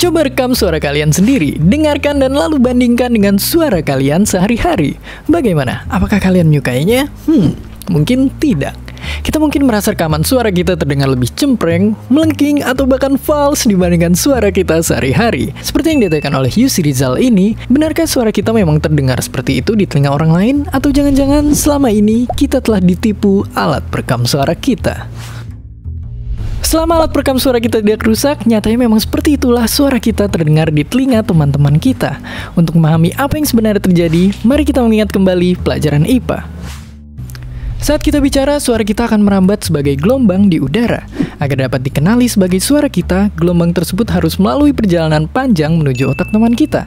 Coba rekam suara kalian sendiri, dengarkan dan lalu bandingkan dengan suara kalian sehari-hari. Bagaimana? Apakah kalian menyukainya? Hmm, mungkin tidak. Kita mungkin merasa rekaman suara kita terdengar lebih cempreng, melengking, atau bahkan false dibandingkan suara kita sehari-hari. Seperti yang dikatakan oleh Yusri Rizal ini, benarkah suara kita memang terdengar seperti itu di telinga orang lain? Atau jangan-jangan selama ini kita telah ditipu alat perekam suara kita? Selama alat perekam suara kita tidak rusak, nyatanya memang seperti itulah suara kita terdengar di telinga teman-teman kita. Untuk memahami apa yang sebenarnya terjadi, mari kita mengingat kembali pelajaran IPA. Saat kita bicara, suara kita akan merambat sebagai gelombang di udara. Agar dapat dikenali sebagai suara kita, gelombang tersebut harus melalui perjalanan panjang menuju otak teman kita.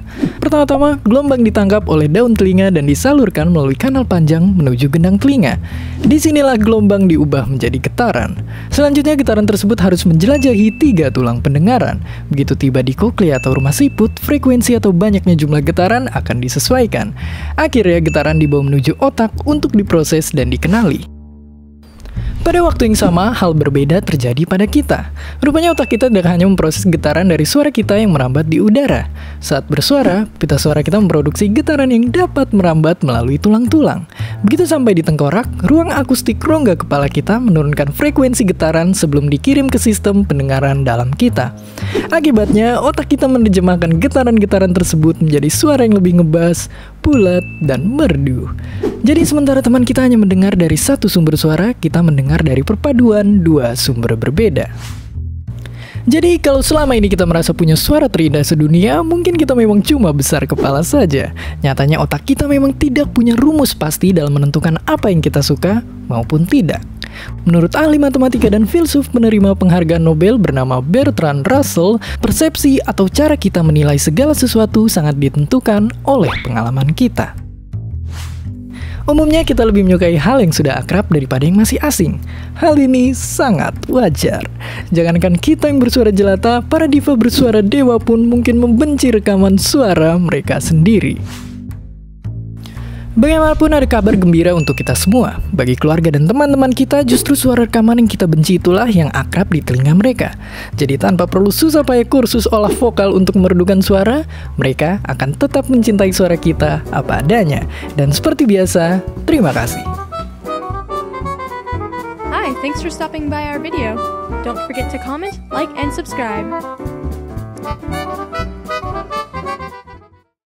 Pertama-tama, gelombang ditangkap oleh daun telinga dan disalurkan melalui kanal panjang menuju gendang telinga. Di sinilah gelombang diubah menjadi getaran. Selanjutnya, getaran tersebut harus menjelajahi tiga tulang pendengaran. Begitu tiba di koklea atau rumah siput, frekuensi atau banyaknya jumlah getaran akan disesuaikan. Akhirnya, getaran dibawa menuju otak untuk diproses dan dikenali. Pada waktu yang sama, hal berbeda terjadi pada kita. Rupanya otak kita tidak hanya memproses getaran dari suara kita yang merambat di udara. Saat bersuara, pita suara kita memproduksi getaran yang dapat merambat melalui tulang-tulang. Begitu sampai di tengkorak, ruang akustik rongga kepala kita menurunkan frekuensi getaran sebelum dikirim ke sistem pendengaran dalam kita. Akibatnya, otak kita menerjemahkan getaran-getaran tersebut menjadi suara yang lebih ngebas, bulat, dan merdu. Jadi sementara teman kita hanya mendengar dari satu sumber suara, kita mendengar dari perpaduan dua sumber berbeda. Jadi kalau selama ini kita merasa punya suara terindah sedunia, mungkin kita memang cuma besar kepala saja. Nyatanya otak kita memang tidak punya rumus pasti dalam menentukan apa yang kita suka maupun tidak. Menurut ahli matematika dan filsuf penerima penghargaan Nobel bernama Bertrand Russell, persepsi atau cara kita menilai segala sesuatu sangat ditentukan oleh pengalaman kita. Umumnya kita lebih menyukai hal yang sudah akrab daripada yang masih asing. Hal ini sangat wajar. Jangankan kita yang bersuara jelata, para diva bersuara dewa pun mungkin membenci rekaman suara mereka sendiri. Bagaimanapun ada kabar gembira untuk kita semua. Bagi keluarga dan teman-teman kita, justru suara rekaman yang kita benci itulah yang akrab di telinga mereka. Jadi tanpa perlu susah payah kursus olah vokal untuk meredukan suara, mereka akan tetap mencintai suara kita apa adanya. Dan seperti biasa, terima kasih. Hi, thanks for stopping by our video. Don't forget to comment, like, and subscribe.